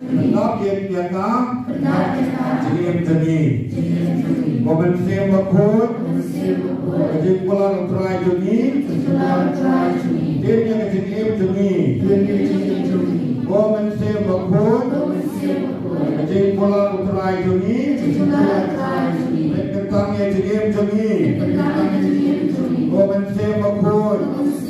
प्रताप ये क्या नाम जीएम जनी मोबल से मखोर अजय पुलान उतराय जनी देव यंग जीएम जनी मोबल से मखोर अजय पुलान उतराय जनी प्रताप ये जीएम जनी मोबल से मखोर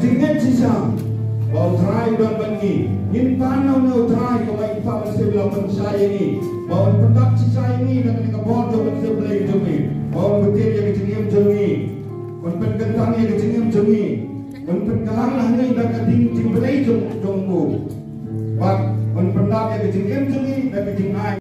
Tingkat sisa Bau terai dan bengi. Ini panau ni terai baik pak masih bilang saya ini. Bau pendap sisa ini Dan kena kebor Jom masih boleh jom ni Bau betul yang jom ni Kon pen kentang yang jom ni Kon pen kalang lah ni Dan keting jom ku Pak Kon pendap yang kecingim jom ni Dan kecing ai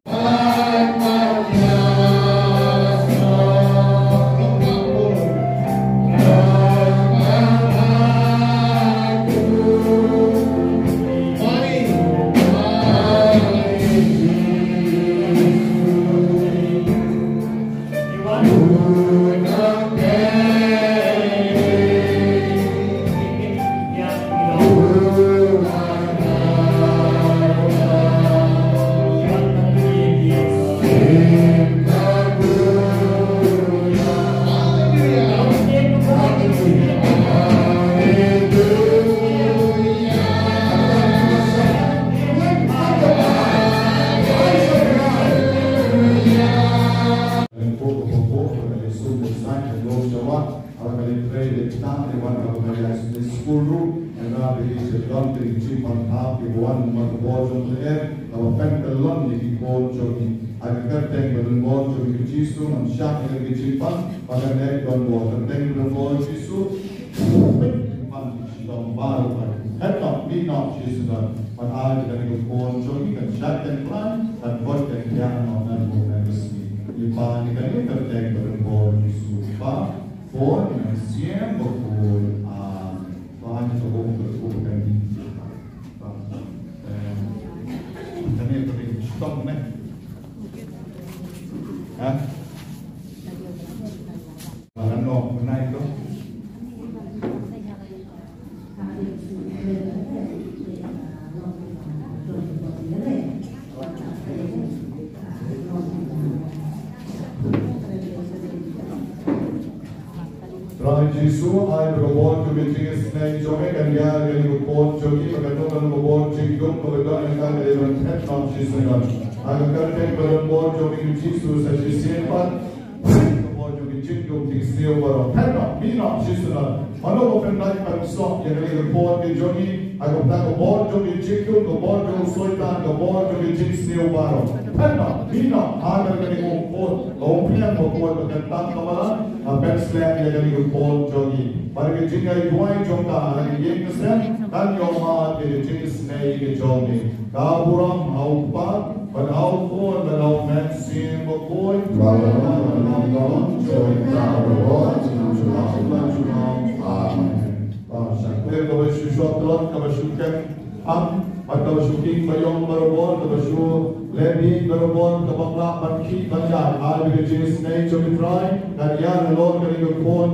sciacca che ci fa ma ne don bojo tempo bojo ci su ci don baro Het nog niet nog is dan van alle dat ik gewoon zo niet kan zetten plan dat wordt het ja nog naar boven je pa ni kan niet vertellen dat een boor is zo pa voor een siem voor aan Jisoo, ay magabot ko bitingis na ichome kanya galing upot choki pagkato kan magabot chikom pagkato ang ka galing ang head from Jisoo ngan. Ang karte magabot choki ng you, sa Jisoo pan magabot choki chikom tingsiyo para head from me not Jisoo ngan. Ano ko pernah pag stop yung galing upot ni Johnny I go back more to be chicken, the more to soy tan, the more to be chicks new barrel. Penna, Pina, I'm going to go for Lopia, the boy to get that the man, a pet slam, you're going to go for Johnny. But if you think I do my job, I'm going to get the then your man, the chicks may get Johnny. Gaburam, how bad, but how for the old man see him a boy. Gaburam, how bad, but how for the old man see him a boy. Yang kesan dan yoma dari jenis naik ke jogi. Kaburam aupa pada aupun dan au mensim bokoi. Walau joy kaburat Syakir kepada syusyatrat kepada syukur am atau syuking bayong berubah kepada syukur Lebi berubah ke bangla banki banjar al ke jenis naik jom try dan ya lor ke ni pon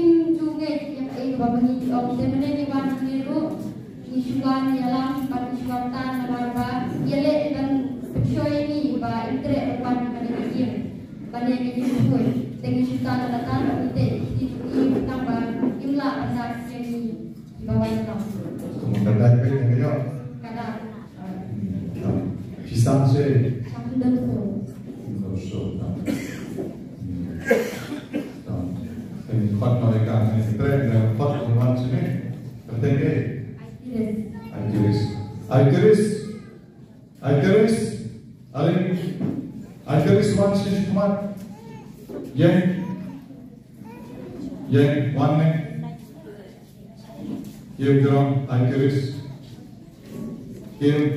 mungkin juga yang ini bapa ni om sebenarnya ni warna biru isuan yang pada isuan tan barba yele dan show ini bapa entre ni pada kiri pada yang ini pun dengan isuan datang kita ini tambah imla pada yang ini bawa yang tahu. Kata apa yang dia? Kata. Si sanse. Sanse. Sanse. amerikaanse trek naar wat voor mensen mee. Wat denk jij? Alkeris. Alkeris. Alkeris. Alleen. Alkeris mensen is gemaakt. Jij. Jij, wanneer? Hier gram, Alkeris. Hier.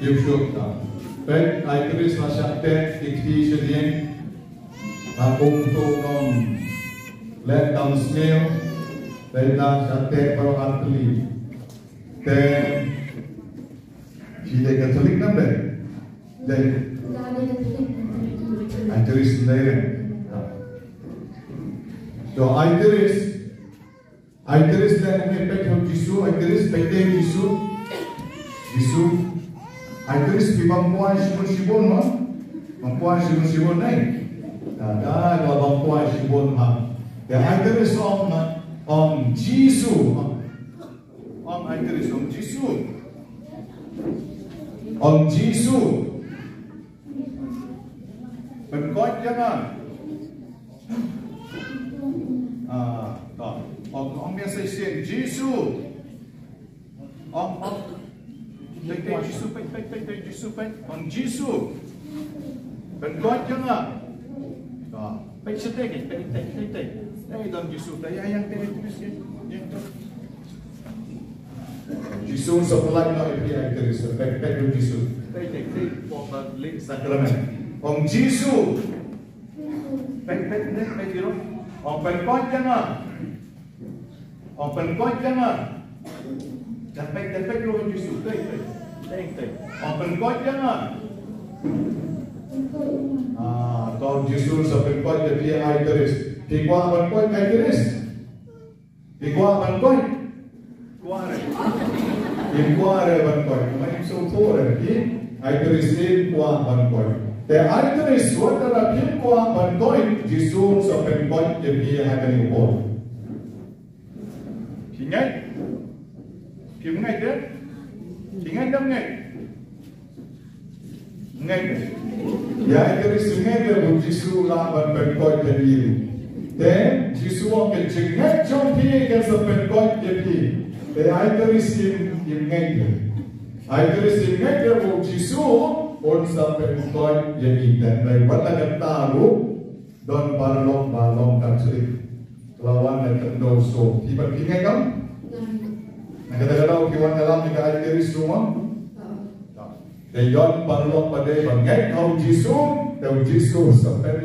Hier schokta. Bij Alkeris was je tijd, ik die je dien. Maar om te komen. Let down snail. Let down syakte para atli. Then she like Catholic number. Then. Aiteris there. So Aiteris, Aiteris then may pet of Jisu, Aiteris pete Jisu, Jisu, Aiteris di bangkuan sibun sibun ma, bangkuan sibun sibun naik. Dah kalau bangkuan sibun ma, ya Aiteris om om Jisu, om Aiteris om Jisu, om Jisu. Berkot jangan. Ah, tak. Om om biasa siap Jisu. Om om. Tek tek Jisu tek tek tek Jisu tek. Om Jisu. Berkot jangan. Tak. Tek setek tek tek tek tek. Eh, dalam Jisu tek yang yang tek tulis yang tu. Jisu sebelah nak ipi yang. Tek tek tek. Pokok link sakramen. Om Jisu. Tek tek tek tek diro. Om berkot jangan. Om berkot jangan. Dapat dapat lu Om Jisu. Tek tek. Tek tek. Om berkot jangan. Ah, kau Jisu seberkot jadi ai teris. Kikwa berkot ai teris. Kikwa berkot. Kuare. Kikuare berkot. Mai so tore. Ki ai teris ni kuwa berkot. Te ai teris suara pin kuwa berkot. Jisu seberkot jadi ai teris kuwa. Ingat? Ingat ke? Ingat tak ingat? Ingat ke? Ya itu sungai dia jadi. Dan jisu orang kecengat jompi ke seberkot jadi. Dan itu sim ingat dia. Itu sim ingat dia berjisu on seberkot jadi. Dan dari pada ketaru don balong balong kacrik lawan dan kendoso. Tiba ingat kan? Nah kata-kata kiwan dalam jika itu semua. They yon parlok pada bangai kau Jisu, kau Jisu sampai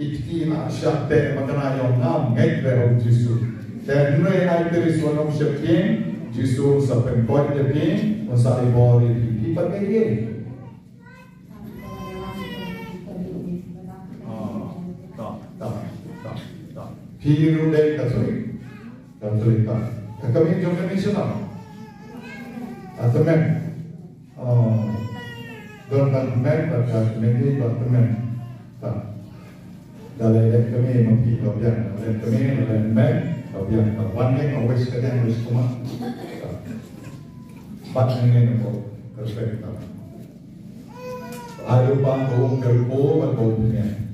lagi lo di ai respect ikti na syakte makana yon nam ngai kau Jisu. Ai teris wanam syakien Jisu kau je pin masai bori di pakai ye. Tak, tak, tak, tak. Piru dek kasui, kasui tak. Kami jom kami senang. Atau men, Dorman men kami dorman. Dalam mampu dobian, dalam kami dalam men dobian. One yang always kadang always kuma. Empat yang ini aku respect tak. Ayo panggung kerpo berkompnya.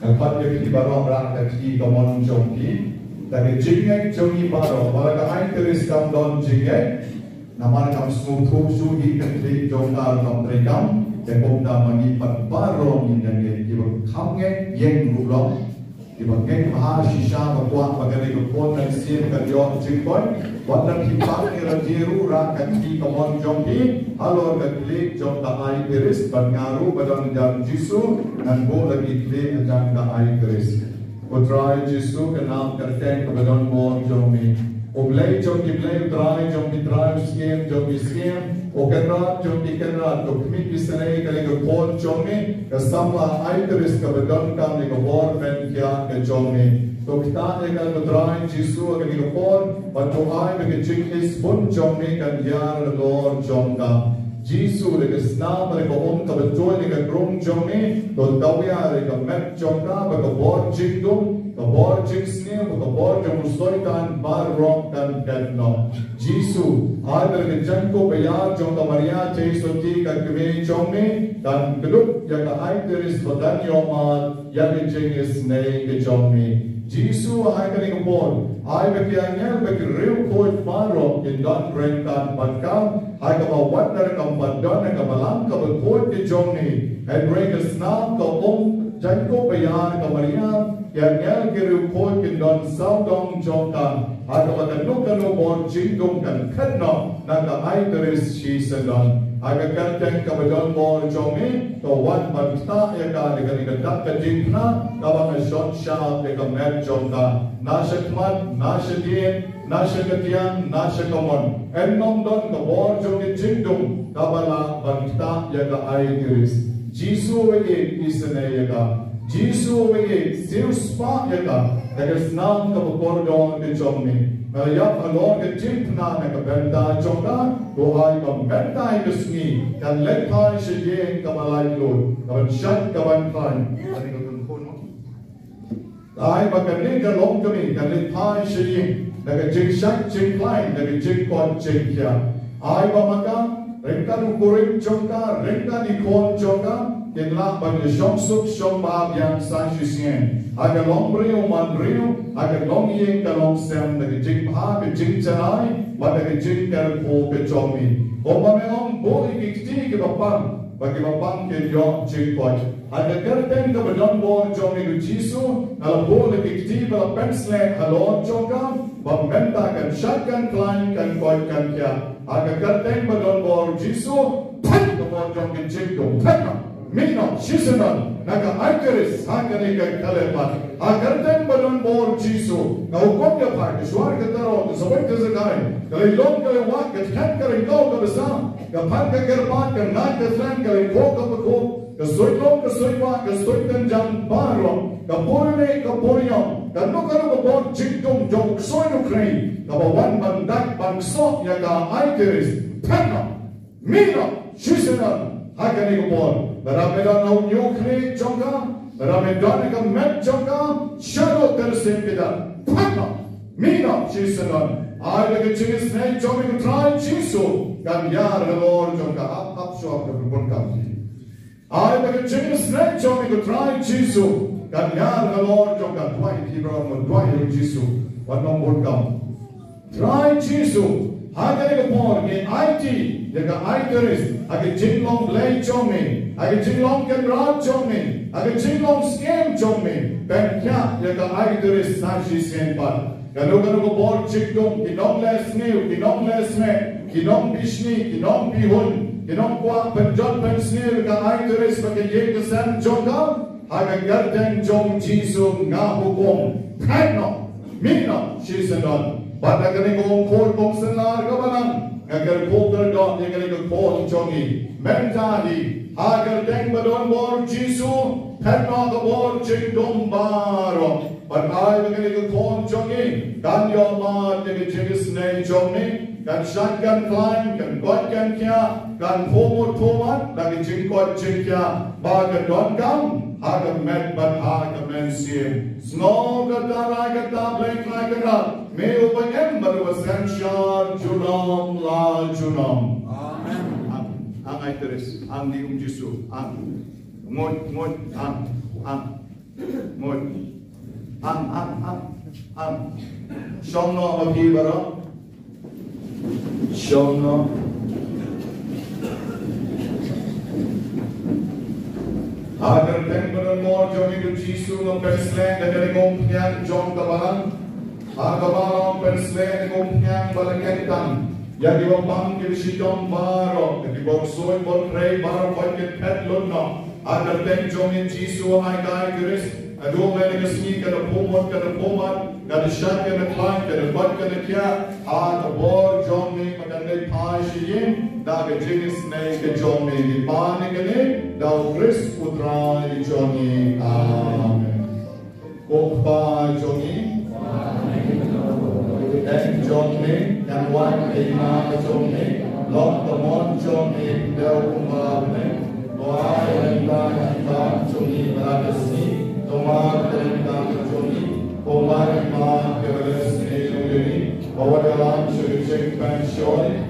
Empat yang di bawah berangkat di komon jompi. Dan jingek jongi baro, walaga ay teris kam don jingek, naman kam smutu sudi kentri jongkar kam trikam, dan bumda mangi pagbarong yang iba kamge yang rulong, iba ngeng maha shisha bakwa bagari ko na sim ka yo jingkon, wadang hipak ni rajiru ra kanti kamon jongpi, halo nagli jong ka ay teris, bangaru badang jam jisu, nan bo lagi tli jang ka ay teris. उतराय जिसु के नाम करते हैं कि बदन मोर जो मी उबले जो की बले उतराय जो की उतराय स्कीम जो की स्कीम ओकरा जो की करा तो कमी किसने कले को कॉल जो मी का समला आइटरिस का बदन का ने को वॉर में क्या के जो मी तो किता एक उतराय जिसु के को कॉल और तो आए में के चिकिस बुन जो मी का यार लॉर्ड जो का Jisu le snam le ko om ka betul le ka grum jomi to dawya le ka met jomka ba ka bor jingdum kabor jing sne ko kabor jong soi tan bar rong tan kan no jisu adar ke jang ko bayar jong ka maria che so ti ka kwe jong Ne dan glup ya ka ai there is badan yo ma ya ke jing is ne ke jong ne jisu hai ka ni ko bon ai be ki angel be ki real ko paro ke don reng tan ban kam hai ka ba wat na ka ban don ka balang ka ba ko ke jong ne and reng is now ka om jang ko bayar ka maria yang ngel kiru koi kin don dong jong kan. Aga ba kan nuk kan bon jing dong kan khat no na ka ai teres sa don aga kan teng ka ba don bon jong ni to wan ban ta ya ka kan ka tak ka jing na ka ba ka shot sha de ka met jong ka na shakmat na shadien na shakatian na shakamon en nom don ka bon jong ni jing dong ka Gyűjtsóvégé, szívs pályaka, neked nálunk a porgón kicsomni. Mert jobb a lorga gyűjtnának a bentá csomnák, doháig a bentáig a szmi, tehát legtáj se jénk a malájló, a ben sajt a bentáj. Táj, a kennék a lomkami, a legtáj se jénk, neked gyűjt sajt, gyűjt lány, neked gyűjt pont gyűjtja. Áj, a maga, Ringkanu kurik chongka, ringkani kon chongka, ai ba kan ne ka long ka mi kan let thai she ye daga jik shat jik thai daga jik kon jik kya ai ba maka rengka nu kuring chomka rengka ni kon chomka que lá para o chão sub chão ba biang san shi sien aga long brio man brio aga long yen ka long sem da jing ba ke jing chanai ba da ke jing ka ko ke chong mi o ba me om bo ki ti ke ba pam ba ke ba pam ke yo jing ko aga kar ten ka ba don bo chong mi ji su. Ala bo le ki ti ba pensle halo chong ka. Ba menta kan shak kan klein kan ko kan kya. Aga kar ten ba don bo su. Tan ka bo chong ke jing do tan Minnow, Shisanal, Naga Arteris, Hakaneka Kalepa, Hakartan Balon Bor Jisu, Naukomya Park, Swarka Taro, the Sawakers and I, Kalilong Kalewak, Katkar and Dog of the Sam, Kapanka Kerpak, and Naka Flanka, and Kok of the Kok, the Soilong, the Soilwak, the Soitan Jan Barlong, the Porine, the Porion, the Nukar of the Bor Jitum, Jok Soin Ukraine, the one Bandak Bansok, Yaga Arteris, Tanna, Minnow, Shisanal, Hakaneka Bor. Rabbeden o nyokri jonga, Rabbeden ka met jonga, shalo tersin pida. Papa, mina chisanan. I like a chicken snake chopping try chisu. Kan yar lor jonga up up shop the bunka. I like a chicken snake chopping try chisu. Kan yar lor jonga dwight Hebron dwight chisu. One more bunka. Try chisu. Hagare born in IT. Jega aizdarīs, aga džinglom blēj čomni, aga džinglom ken rād čomni, aga džinglom skiem čomni, bet jā, jega aizdarīs sākšī skiem par. Ganu ganu go bor džinglom, kinom lēsni, kinom lēsme, kinom bišni, kinom bihun, kinom kwa pen jod pen sni, jega aizdarīs, pake jēga sēm džonga, aga garden džong jīsu ngā hukom. Pēno, mīno, šīs and all. Bata ka ni kong kong kong senar ka banang. Nga ka ni kong kong kong kong kong kong kong kong kong kong Hagar deng badon bor Jisu Perno ka 바다가니 공콜 봉선날 가바남 가가르 고글 돈 예가니 고콜 kong kong 하가르 땡바돈 모르 지수 칸노가 모르 징동 바로 바다이 가니 고콜 종이 간요마 예가 제기스네 종이 간 샷간 플라잉 간 곤간 키야 간 포모 토만 나기 징권 징키야 바가 돈감 Hagamet bat Hagamensie, Snogata Ragata Blake Ragata, May open ember was Senshar junam La junam. Amen. Ang ay teres, ang di um Jesu, ang. Ngon, ngon, ang, ang. Ngon. Ang, ang, ang, ang. Shom no amapi baro? Shom no. Agarpenbaran Jonidu Jisu Penslen Dagarigom Pyang John Tabaran Agabaram Penslen Gom Pyang Balakentan Yagi Wapang Kirishidom Baro Yagi Boksoin Botrei Baro Poiket Pet Lunno Agarpen Jonidu Jisu Haikai Kirishidom En hoe ben ik misschien kan de pommer, kan de pommer, kan de shank, kan de plank, kan de bak, kan de Kia, aan de boor, John, maar kan de paasje in. da virginisnej keqoni, panikeni, da u kris u traj qoni. Amen. Kokpa qoni, ek qoni, kan wak e ima qoni, lok të mon qoni, dhe u kumbavne. Doar e nda në nda qoni, brakësi, tomar të nda qoni, pomar ima kërësni qoni, Over the lamp, so you check and show it.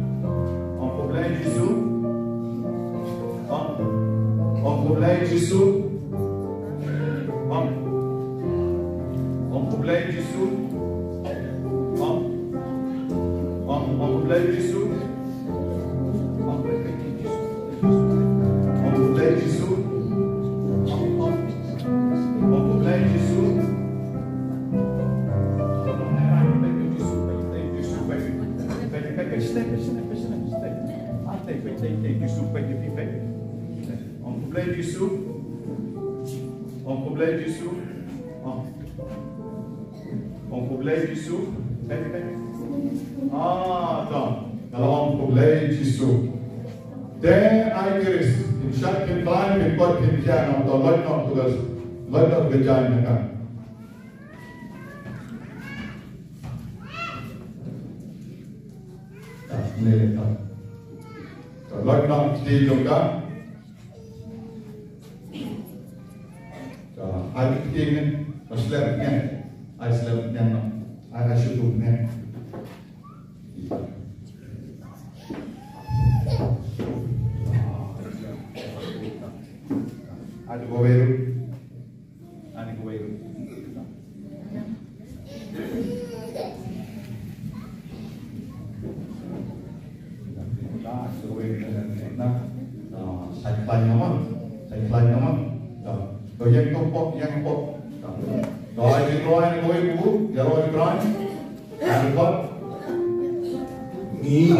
problème du sou? Thank you problème du sou Un problème du sou Un problème du sou Ah, attends. Alors, on problème du sou. There I Christ. In chaque campagne, mais pas de campagne, dans l'autre nom de l'autre. L'autre de Jain, d'accord. Lele tak. Lord Nam ada syukurnya. Ada goberu, ada goberu. sạch lành lắm á sạch lành lắm á rồi dân công bọc dân bọc rồi đi rồi đi ngồi cú giờ rồi đi rồi ăn con Nghi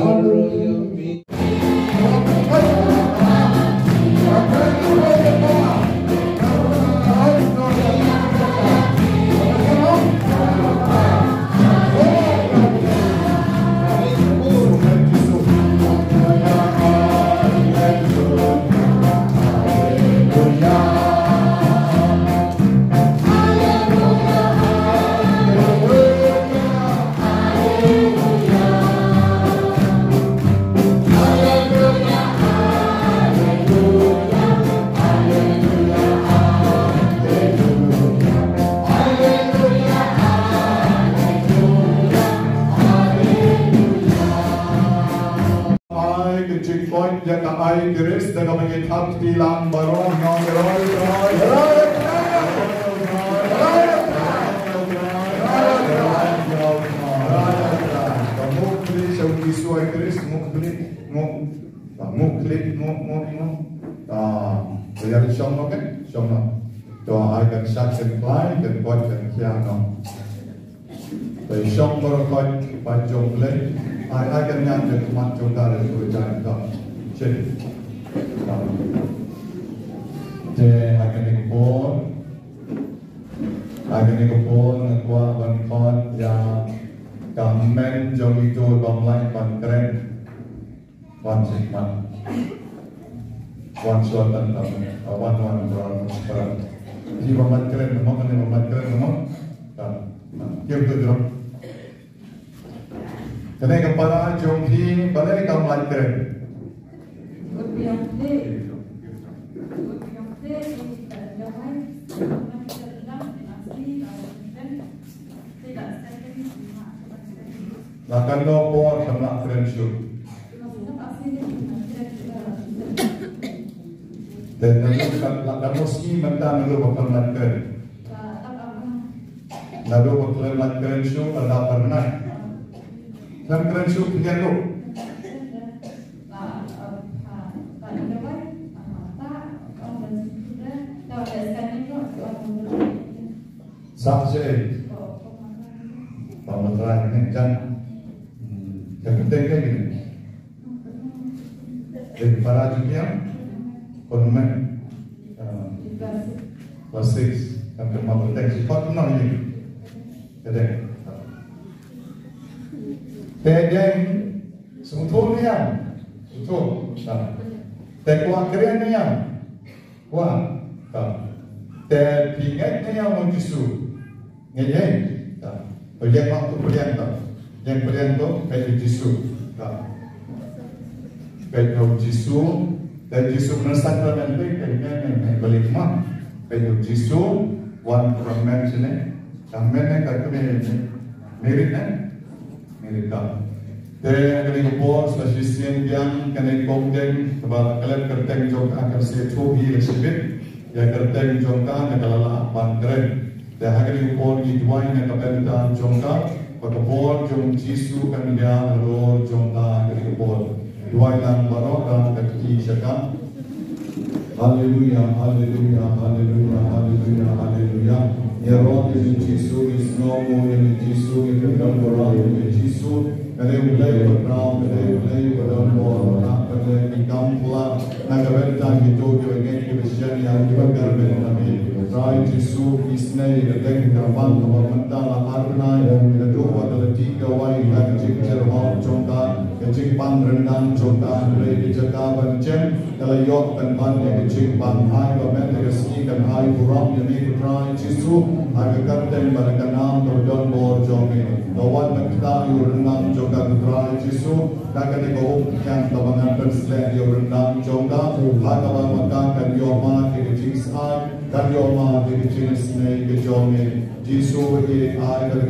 ein Christ, der aber getappt die Land, Baron, Mann, Roll, Roll, Roll, Mukli, muk, muk, muk. Da, da jeg vil sjovne nok, sjovne. Da har jeg en sjaks en klei, den godt en kjerne. Da jeg sjovne nok, bare jongle. Jeg har ikke en jante, man jongler, så jeg kepala jom hi, balai Lalu bakal lai keren syu ada pernah. Dan keren syu kian lu. Saksi. Pembetulan ini kan yang penting kan gini. Jadi para dunia konsumen plastik dan kemampuan teknik sifat benar ini. Jadi, Tedeng sebetulnya Betul. Tak. Tapi kuat keren ni yang. Kuat. Tak. Tapi ingat ni yang mau jisu. Ngeyen. Tak. Pergian waktu pergian tak. Yang pergian tu kayak jisu. Tak. Kau jisu. Dan jisu menesak dalam itu kayak ni balik mak. Kayak jisu. One from mention ni. Yang mana kata ni. Merit ni. Merit tak. There kani ko por sa shisien biang kani kong deng ba kalat kerteng jong ka kar se thu hi le sibit ya kerteng jong ka na kalala pan kren de ha kani ko por gi dwai na ka pen ta jong ka ba ko por jong jisu kan dia ro jong ka kani ko por dwai lang ba ro ka ka ki shaka Hallelujah, hallelujah, hallelujah, hallelujah, hallelujah. Ya Rob, in Jesus is no more in Jesus, in the number of Jesus. Kare ulai bernaam, kare ulai berdoa, nak kare ikam pula, nak kare tak gitu, kita ingin kita share yang Rai Jesu Visne, the Denga Vandava Mandala Arnayam, the Duva, the Tika Wai, the Jig Jerhom Chonda, the Jig Pandrandan Chonda, the Jatavan Chen, kala yok kan ban the chik ban hai ba men the ski kan hai puram ye me try Jesu aga karten bar kan nam to don bor jomi the one that ta yu rendang chonga try Jesu daga ni ko kan ta ban translate yu rendang chonga ha ka ba ma kan yo ma ke chik sai kan yo ma de chine sne ke jome jisu e ai kar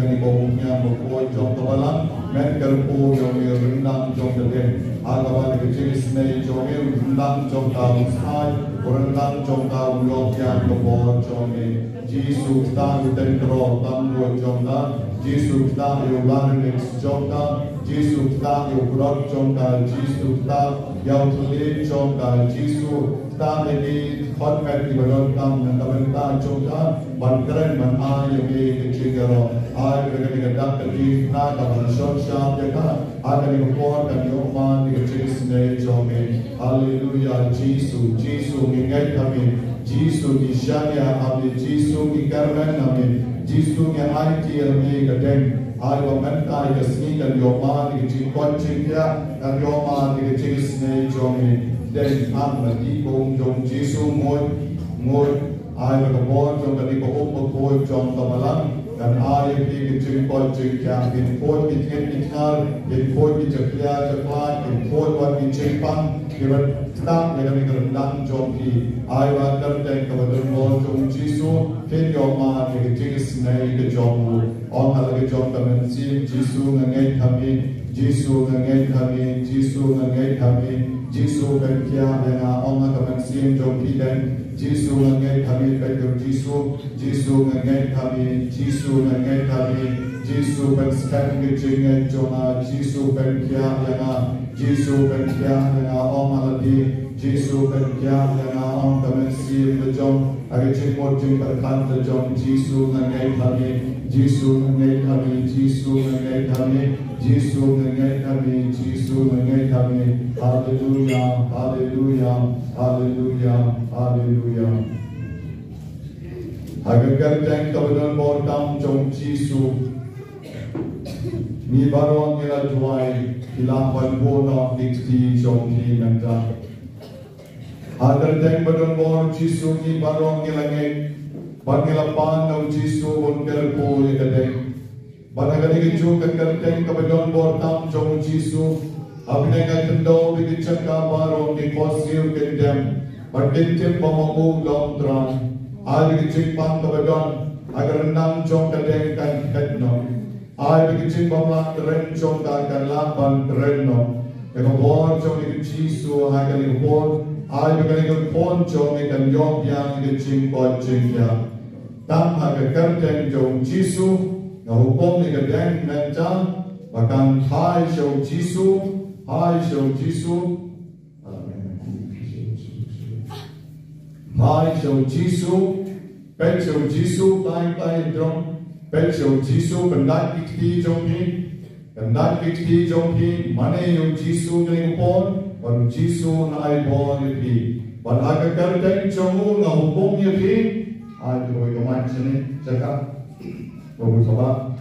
men kar po me rindam jom de den aga ba rindam jom ta sai rindam jom ta lo kya ko bo Arkadan içerisinde çoğun bundan çok da muskal, kurundan çok da ulok yan kopor çoğun. Jesus dan dentro dan bu çok da, Jesus dan yuvan nix çok da, Jesus dan yukrok çok da, Jesus dan yavtulin çok da, Jesus तामेके फलकरि भगवतां नन्दवन्ता चोता बनकरन बनायके चिकरो आय प्रगति गड्डा कटी ना का भरसों शाम जका आगने को कौन का यो मान के चीज़ ने जो में हालेलुया जीसु जीसु के गए हमें जीसु की शाया हमें जीसु की करवन हमें जीसु के आय की हमें गडें Ai wa menta i ka का ni o māni ki tī kochi kia, ka ni o māni ki tī snei jomi. Am na di kong jong jisu moy moy ai ba ko bon jong ka di ko op ko ko jong ta malang dan ai ki ki ching ko ching kya ki ko ki ken ki kar ki ko ki chakya chakla ki ko ko ki ching pang. Ki ba ta ne ka mi ka dan jong ki. Ai ba dar te ka ba don bon jong jisu ken yo ma ki ki ching snai ki jong on ha ki jong ka men sim jisu ngai thami jisu ngai thami jisu ngai thami Jisu kerkia bena onga kamaksim jongki dan Jisu ngai kami kerjum Jisu Jisu ngai kami Jisu ngai kami Jisu penskan kejingan jonga Jisu kerkia bena Jisu kerkia bena onga lagi Jisu kerkia bena aan tamansiye dajom agache portim parkhan dajom jisu nangai thame jisu nangai thame jisu nangai thame jisu nangai thame jisu nangai thame hallelujah hallelujah hallelujah hallelujah Hagagar tank kabadan bortam chom jisu ni baron ngira juai hilang ban bona dikti chom ni nangja Agar kerjaan kebenaran bor Jisu ni baru ngira ngai. Bangila pan nau Jisu bongkel po ikadeng. Barangkali kita juga kerja kebetulan bortam jom jisu. Apne ka tendo bigi chakka baro ki fosil kendem. Bardin tim pamamu lom tran. Bigi chik pang kebetulan agar nang jom kadeng kan. Ay bigi chik pamla keren jom ka karla ban keren no. Eko bor jom jisu ay kali bor. Albigen Pon Jong in dem Jong Yang in Ching Bon Ching Ya. Tam Hage Kerten Jong Jisu, na Hukum in Gedeng Mentan, Bakan Hai Shong Jisu, Hai Shong Jisu, Hai Shong Jisu, Ben Shong Jisu, Bai Bai Jong, Ben Shong Jisu, Bendat Kikti Jong Hi, Bendat Kikti Jong Hi, Mane Yong Jisu Ngling Pon, wan jisu na ai bon ni wan aga kardeng jomu na hukom ni pi. Ai tu ko man chini cakap Bagus apa?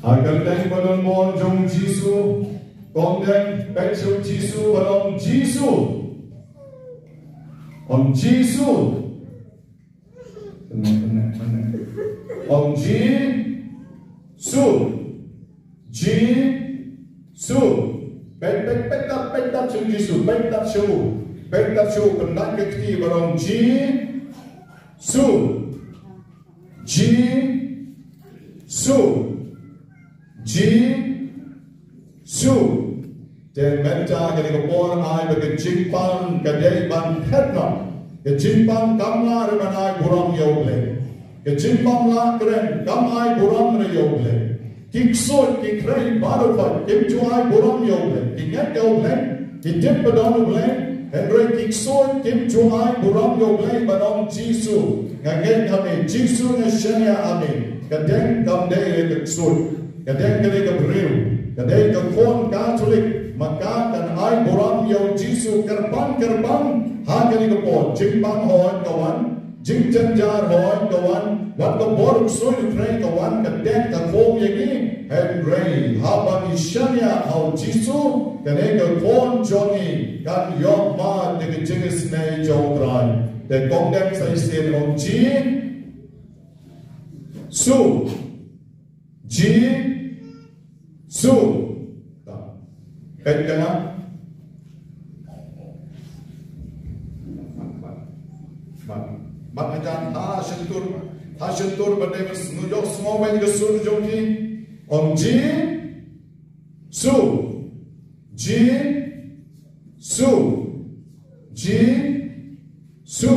Agar tadi badan mohon jom đen bé chú Giêsu và ông Giêsu ông Giêsu ông Giêsu Giêsu bệnh tập chú bệnh tập chú cần nát cái thi vào lòng chi su. Chi su. Chi su. Then menta cái cái bốn ai với cái chim pan cái đấy ban hết nó cái chim pan cam la rồi mà ai buram yêu lên cái chim pan la cái cam ai buram rồi yêu lên Kích sôi kinh khay bao đầu phật kinh chúa ai buram yêu lên kinh nhất yêu lên ki dip badon ble Henry kik so kim chu ai buram yo ble banom jisu. Ngagen kami jisu ne shania ami ke den kam dei ke so ke den ke ke bril ke dei ke kon katolik maka dan ai boram yo jisu kerban kerban ha kali ko po jimban hoan kawan jing janjar hoan kawan wat ko bor so you pray kawan habakishania hau jisu kanega kon joni kan yok ma de jigis nei jongrai de kongdem sai sen on ji su ji su ta kan kana mat ajan ha shentur ha shentur bade mes nu yok smo wen gesun jongi on ji su. Ji. Su. Ji. Su.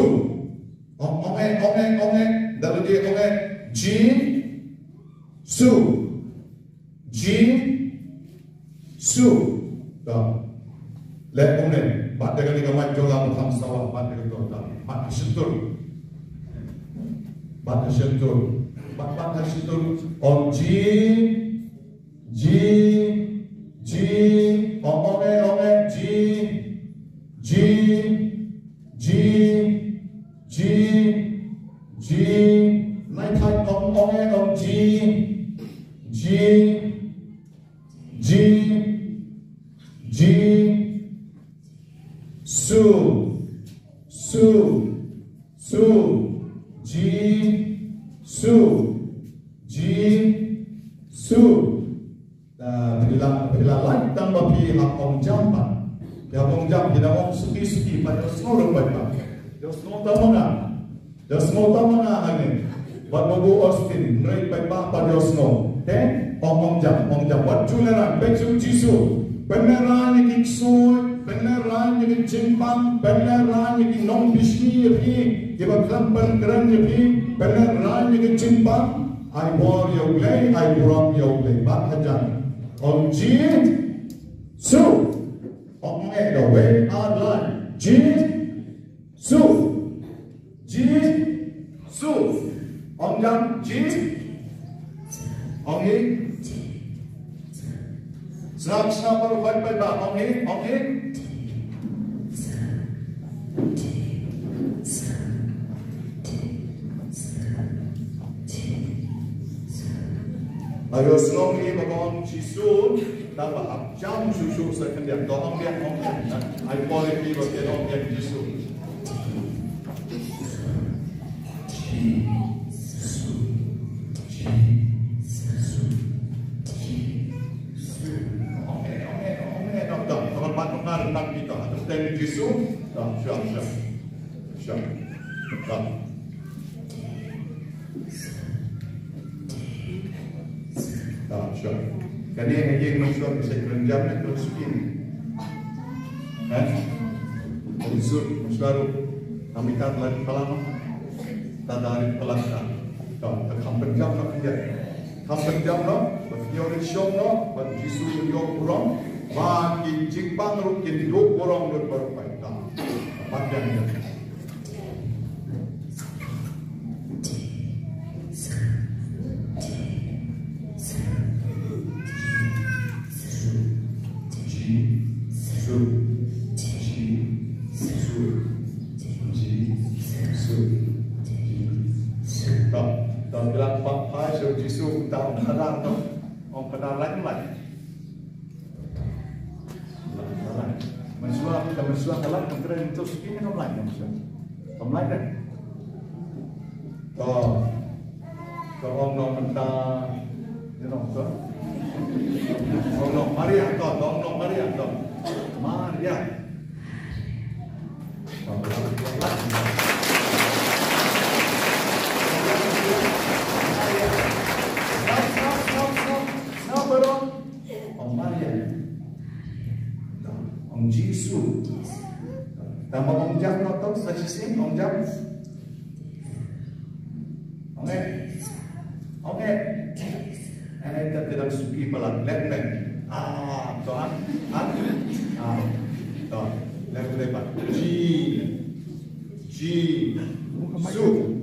E om e om e dalu dia om e ji. Su. Ji. Su. Đó lệ ông này bạn đây cái mai cho làm tham sao bạn đây cái đó bạn sinh tur bạn sinh tur bạn ঝি কমে ನೋಡಲ್ಪಟ್ಟ Deus não está mandando. Deus não está mandando again. But no go or spin. No it by bang pa Deus não. Tem? Ong ong jam, ong jam. But tu leran, pechu jisu. Beneran yaki ksoi. Beneran yaki jimpang. Beneran yaki nong bishni yaki. Iba klam ban kran yaki. Beneran yaki jimpang. I bore your play, I brought your play. Bang hajan. Ong jit. So. Ong e the way our life. Jit. Suf. Jim. Suf. Omdam. Jim. Omhi. Psalms number 1 by Ba. Omhi. Omhi. Ayo slong ni babon chisun daba apjam susu sekendiak doang biak ong ai poli pi bakian ong biak chisun kita kani yang yang masuk bisa kerenjam dan terus begini eh Unsur Musbaru kami kan lagi pelan tak dari pelan tak tak tak penjam nak kerja tak penjam nak berfiori syok nak berjisu yang kurang và kỳ chính bang ruk kỳ ruk borong ruk baru pai ta panjang kalah kan keren itu suki ni kamlai kan suah. Kamlai kan. Kau kau om nom menta, you know kau. Om nom Maria kau, om nom Maria kau. Maria. Tama ông Jack nó tốt sa chi sim ông Jack. Ông nghe. Ông nghe. Anh ấy ta tidak suki pelan lek lek. Ah, to an. An. Ah. To. Lek lek pak. Ji. Ji. Su.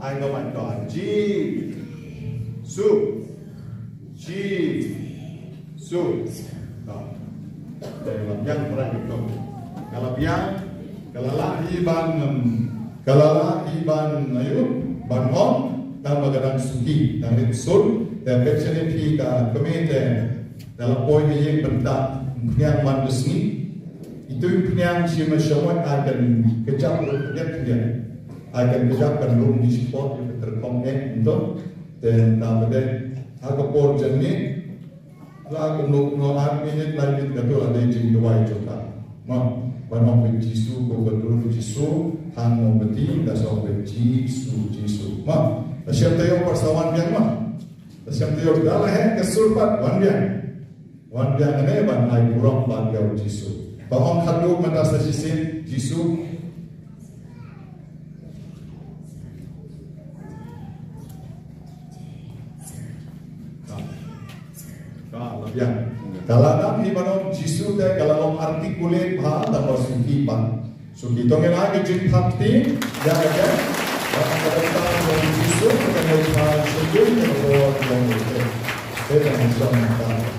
Ai ngomong to an. Ji. Su. Ji. Su. To. dalam yang pernah itu. Kalau yang kalau lahi ban kalau lahi ban ayo ban hom dan bagadan suki dan ritsul dan personality ka komite dalam poin yang bentak yang man resmi itu yang si masyarakat akan kejap dia dia akan kejap kan rum di support yang terkomen untuk dan tambah aku por jenis la ko no no ar minute la minute ka to la dei jing do wai chota ma ban hong pe jisu ko ko do jisu han mo beti da so pe jisu jisu ma da siap tayo persawan biang ma da siap tayo da la he ke surpat wan biang. Wan biang ne ban ai burong ban ga jisu ba hong khadu mata sa jisin jisu Ya. Kalau nak di mana Jisu teh kalau om artikulat bah tambah suki pan. Suki tu kan lagi jin thapti ya kan. Dan kalau kita mau Jisu kita mau kita mau